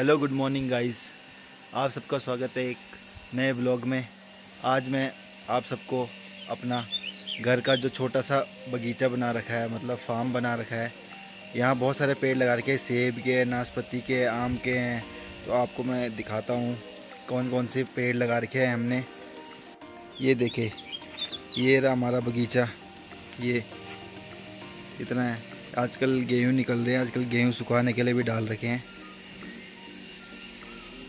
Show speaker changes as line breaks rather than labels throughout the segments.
Hello good morning guys आप सबका स्वागत है एक नए ब्लॉग में। आज मैं आप सबको अपना घर का जो छोटा सा बगीचा बना रखा है मतलब फार्म बना रखा है। यहाँ बहुत सारे पेड़ लगा रखे हैं, सेब के नाशपति के आम के हैं। तो आपको मैं दिखाता हूँ कौन कौन से पेड़ लगा रखे हैं हमने। ये देखे, ये रहा हमारा बगीचा। ये इतना है। आजकल गेहूँ निकल रहे हैं, आजकल गेहूँ सुखाने के लिए भी डाल रखे हैं।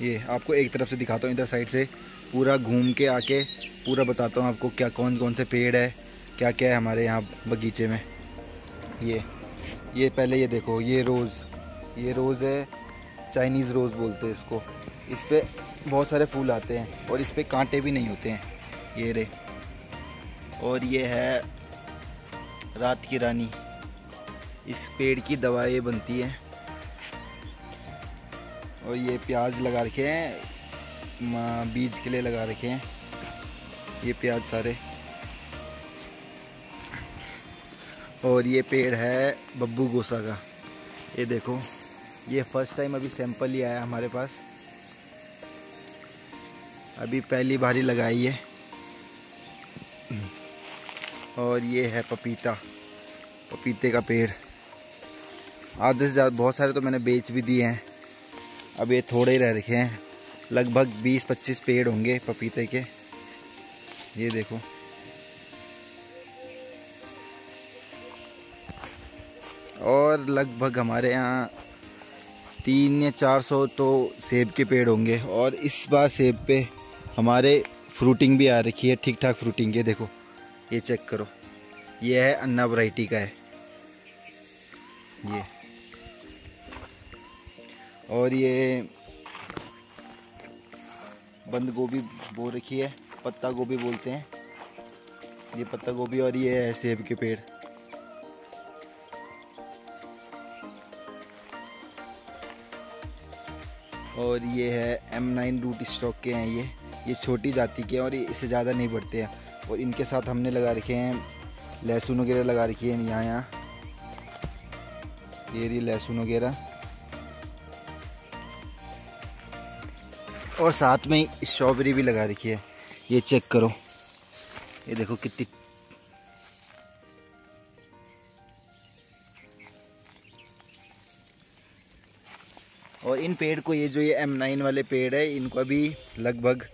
ये आपको एक तरफ़ से दिखाता हूँ, इधर साइड से पूरा घूम के आके पूरा बताता हूँ आपको क्या, कौन कौन से पेड़ है क्या क्या है हमारे यहाँ बगीचे में। ये ये पहले ये देखो, ये रोज़ ये रोज़ है, चाइनीज़ रोज़ बोलते हैं इसको। इस पर बहुत सारे फूल आते हैं और इस पर कांटे भी नहीं होते हैं, ये रे। और ये है रात की रानी। इस पेड़ की दवाएँ बनती हैं। और ये प्याज लगा रखे हैं। बीज के लिए लगा रखे हैं। ये प्याज सारे। और ये पेड़ है बब्बू गोसा का। ये देखो, ये फ़र्स्ट टाइम अभी सैंपल ही आया हमारे पास। अभी पहली बारी लगाई है। और ये है पपीता। पपीते का पेड़। आधे से ज़्यादा, बहुत सारे तो मैंने बेच भी दिए हैं। अब ये थोड़े ही रह रखे हैं। लगभग 20-25 पेड़ होंगे पपीते के। ये देखो। और लगभग हमारे यहाँ तीन या चार सौ तो सेब के पेड़ होंगे। और इस बार सेब पे हमारे फ्रूटिंग भी आ रखी है ठीक ठाक फ्रूटिंग है देखो, ये चेक करो। ये है अन्ना वैरायटी का है। ये। और ये बंद गोभी बो रखी है, पत्ता गोभी बोलते हैं। ये पत्ता गोभी और ये है सेब के पेड़। और ये है एम नाइन रूट स्टॉक के हैं ये। ये छोटी जाति के हैं और इससे ज़्यादा नहीं बढ़ते हैं। और इनके साथ हमने लगा रखे हैं, लहसुन वगैरह लगा रखी है यहाँ यहाँ। ये रही लहसुन वगैरह। और साथ में स्ट्रॉबेरी भी लगा रखी है। ये चेक करो। ये देखो कितनी और इन पेड़ को ये जो ये एम नाइन वाले पेड़ है, इनको अभी लगभग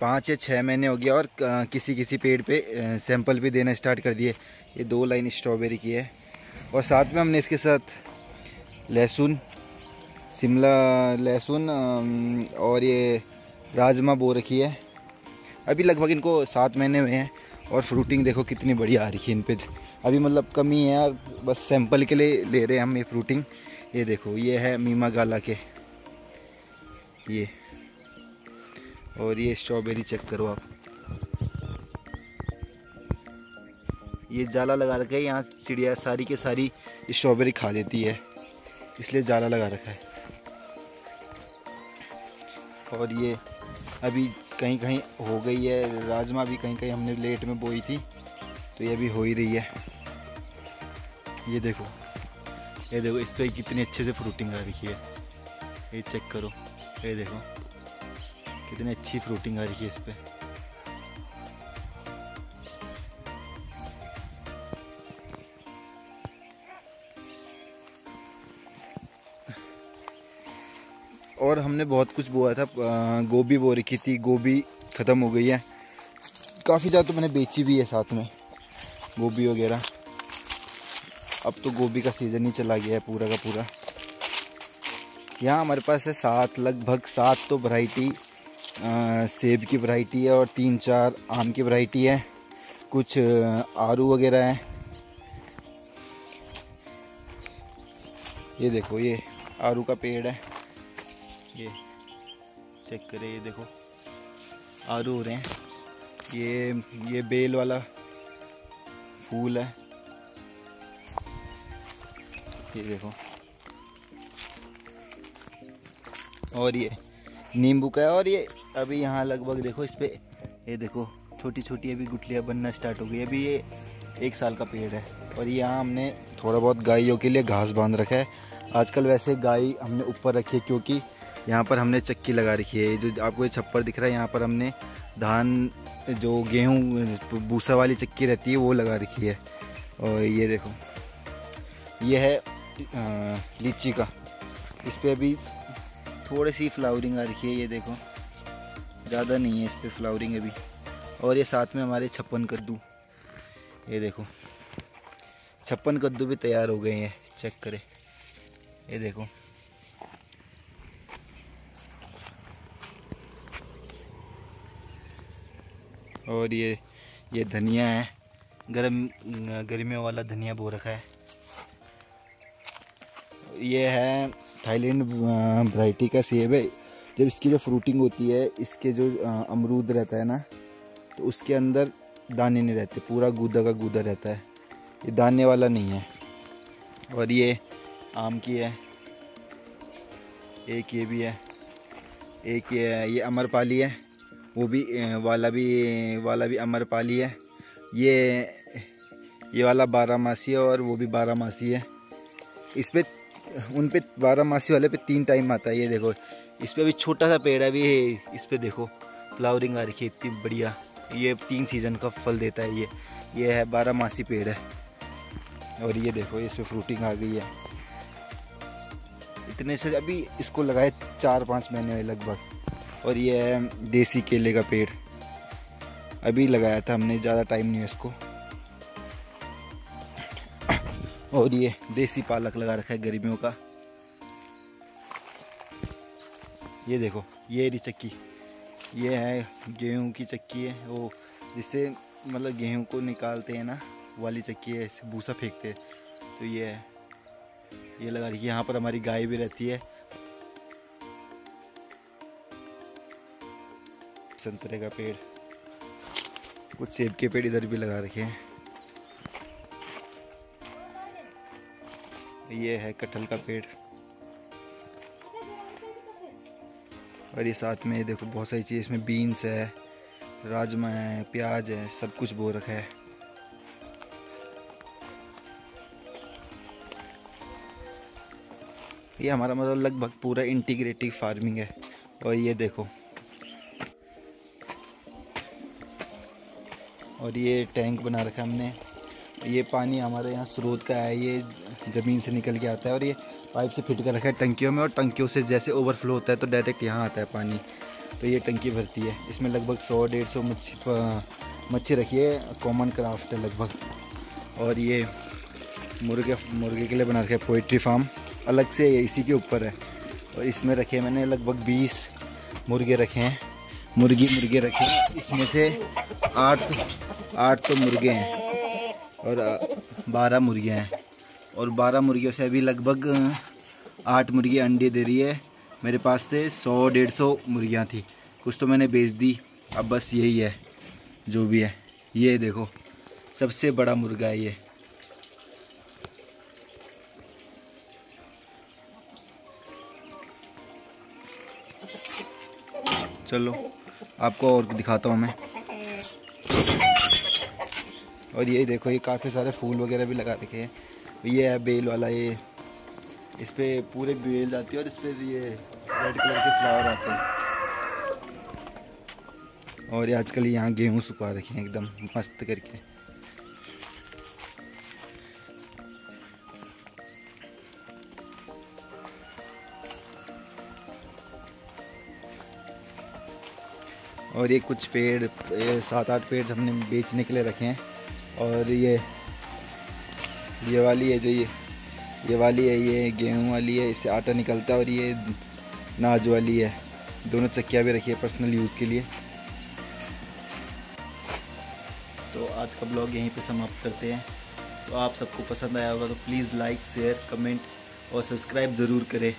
पाँच या छः महीने हो गया और किसी किसी पेड़ पे सैंपल भी देना स्टार्ट कर दिए। ये दो लाइन स्ट्रॉबेरी की है। और साथ में हमने इसके साथ लहसुन शिमला लहसुन और ये राजमा बो रखी है। अभी लगभग इनको सात महीने हुए हैं, और फ्रूटिंग देखो कितनी बढ़िया आ रही है इन पर अभी मतलब कमी है यार, बस सैंपल के लिए ले रहे हैं हम ये फ्रूटिंग। ये देखो, ये है मीमा गाला के। ये। और ये स्ट्रॉबेरी चेक करो आप। ये जाला लगा रखा है, यहाँ चिड़िया सारी के सारी स्ट्रॉबेरी खा देती है। इसलिए जाला लगा रखा है। और ये अभी कहीं कहीं हो गई है, राजमा भी कहीं कहीं हमने लेट में बोई थी तो ये अभी हो ही रही है। ये देखो ये देखो, इस पर कितनी अच्छे से फ्रूटिंग आ रही है। ये चेक करो, ये देखो, कितनी अच्छी फ्रूटिंग आ रही है इस पर और हमने बहुत कुछ बोया था गोभी बो रखी थी, गोभी ख़त्म हो गई है। काफ़ी ज़्यादा तो मैंने बेची भी है साथ में, गोभी वगैरह। अब तो गोभी का सीज़न ही चला गया है पूरा का पूरा। यहाँ हमारे पास है सात, लगभग सात तो वैरायटी सेब की वैरायटी है और तीन चार आम की वैरायटी है। कुछ आरू वगैरह है। ये देखो, ये आरू का पेड़ है। ये चेक करें, ये देखो। आलू हो रहे हैं। ये ये बेल वाला फूल है। ये देखो। और ये नींबू का है, और ये अभी यहाँ लगभग देखो इस पर ये देखो छोटी छोटी अभी गुटलियाँ बनना स्टार्ट हो गई। अभी ये एक साल का पेड़ है, और यहाँ हमने थोड़ा बहुत गायों के लिए घास बाँध रखा है। आजकल वैसे गाय हमने ऊपर रखी है, क्योंकि यहाँ पर हमने चक्की लगा रखी है। जो आपको ये छप्पर दिख रहा है, यहाँ पर हमने धान, जो गेहूँ, भूसा वाली चक्की रहती है, वो लगा रखी है। और ये देखो, ये है लीची का। इस पर अभी थोड़ी सी फ्लावरिंग आ रखी है, ये देखो। ज़्यादा नहीं है इस पर फ्लावरिंग अभी। और ये साथ में हमारे छप्पन कद्दू। ये देखो, छप्पन कद्दू भी तैयार हो गए हैं। चेक करें। ये देखो और ये ये धनिया है। गर्म गर्मियों वाला धनिया बो रखा है। ये है थाईलैंड वैरायटी का सेब है। जब इसकी जो फ्रूटिंग होती है, इसके जो अमरूद रहता है ना तो उसके अंदर दाने नहीं रहते। पूरा गूदा का गूदा रहता है। ये दाने वाला नहीं है। और ये आम की है। एक ये भी है। एक ये है, ये अमरपाली है। वो भी वाला भी वाला भी अमरपाली है। ये ये वाला बारह मासी है और वो भी बारह मासी है। इस पर उन पे बारह मासी वाले पे तीन टाइम आता है, ये देखो। इस पर भी छोटा सा पेड़ है भी इस पर देखो। फ्लावरिंग आ रखी है, इतनी बढ़िया। ये तीन सीज़न का फल देता है, ये। ये है बारह मासी पेड़ है। और ये देखो, इस पर फ्रूटिंग आ गई है। इतने से अभी इसको लगाए चार पाँच महीने लगभग। और ये है देसी केले का पेड़। अभी लगाया था हमने, ज़्यादा टाइम नहीं है इसको। और ये देसी पालक लगा रखा है गर्मियों का। ये देखो, ये रही चक्की। ये है गेहूँ की चक्की है, वो जिससे मतलब गेहूँ को निकालते हैं ना वाली चक्की है इसे भूसा फेंकते हैं। तो ये है। ये लगा रही है, यहाँ पर हमारी गाय भी रहती है। संतरे का पेड़। कुछ सेब के पेड़ इधर भी लगा रखे हैं। ये है कटहल का पेड़। और ये साथ में देखो बहुत सारी चीज़, इसमें बीन्स है, राजमा है, प्याज है, सब कुछ बो रखा है। ये हमारा मतलब लगभग पूरा इंटीग्रेटिव फ़ार्मिंग है। और ये देखो और ये टैंक बना रखा है हमने। ये पानी हमारे यहाँ स्रोत का है, ये ज़मीन से निकल के आता है और ये पाइप से फिट कर रखा है टंकियों में और टंकियों से जैसे ओवरफ्लो होता है तो डायरेक्ट यहाँ आता है पानी। तो ये टंकी भरती है। इसमें लगभग सौ, डेढ़ सौ मच्छी मच्छी रखी है। कॉमन क्राफ्ट है लगभग। और ये मुर्गे मुर्गे के लिए बना रखे पोइट्री फार्म अलग से इसी के ऊपर है। और इसमें रखे मैंने लगभग बीस मुर्गे रखे हैं। मुर्गी मुर्गे रखे। इसमें से आठ आठ तो मुर्गे हैं और बारह मुर्गियाँ हैं। और बारह मुर्गियों से अभी लगभग आठ मुर्गी अंडे दे रही है। मेरे पास से सौ, डेढ़ सौ मुर्गियाँ थी। कुछ तो मैंने बेच दी। अब बस यही है, जो भी है। ये देखो, सबसे बड़ा मुर्गा है ये। चलो। आपको और दिखाता हूँ मैं। और ये देखो, ये काफ़ी सारे फूल वगैरह भी लगा रखे हैं। ये है बेल वाला, ये इस पर पूरे बेल आती है और इस पर ये रेड कलर के फ्लावर आते हैं। और ये आजकल यहाँ गेहूँ सुखा रखे हैं, एकदम मस्त करके। और ये कुछ पेड़ सात आठ पेड़ हमने बेचने के लिए रखे हैं। और ये ये वाली है जो ये ये वाली है, ये गेहूँ वाली है, इससे आटा निकलता है और ये नाज वाली है। दोनों चक्कियाँ भी रखी है पर्सनल यूज़ के लिए। तो आज का ब्लॉग यहीं पे समाप्त करते हैं। तो आप सबको पसंद आया होगा तो प्लीज़ लाइक शेयर कमेंट और सब्सक्राइब ज़रूर करें।